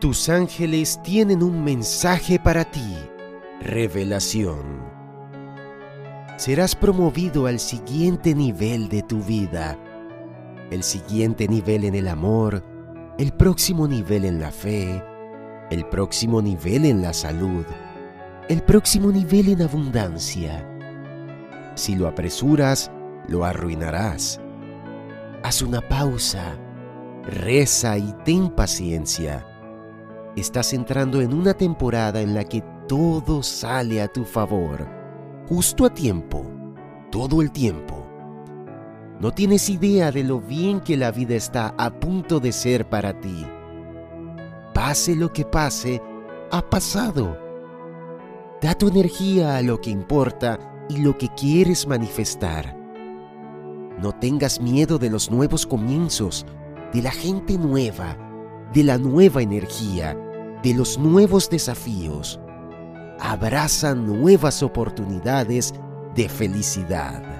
Tus ángeles tienen un mensaje para ti. Revelación. Serás promovido al siguiente nivel de tu vida. El siguiente nivel en el amor, el próximo nivel en la fe, el próximo nivel en la salud, el próximo nivel en abundancia. Si lo apresuras, lo arruinarás. Haz una pausa, reza y ten paciencia. Estás entrando en una temporada en la que todo sale a tu favor, justo a tiempo, todo el tiempo. No tienes idea de lo bien que la vida está a punto de ser para ti. Pase lo que pase, ha pasado. Da tu energía a lo que importa y lo que quieres manifestar. No tengas miedo de los nuevos comienzos, de la gente nueva, de la nueva energía, de los nuevos desafíos. Abraza nuevas oportunidades de felicidad.